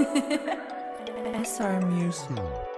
SR Music. Hmm.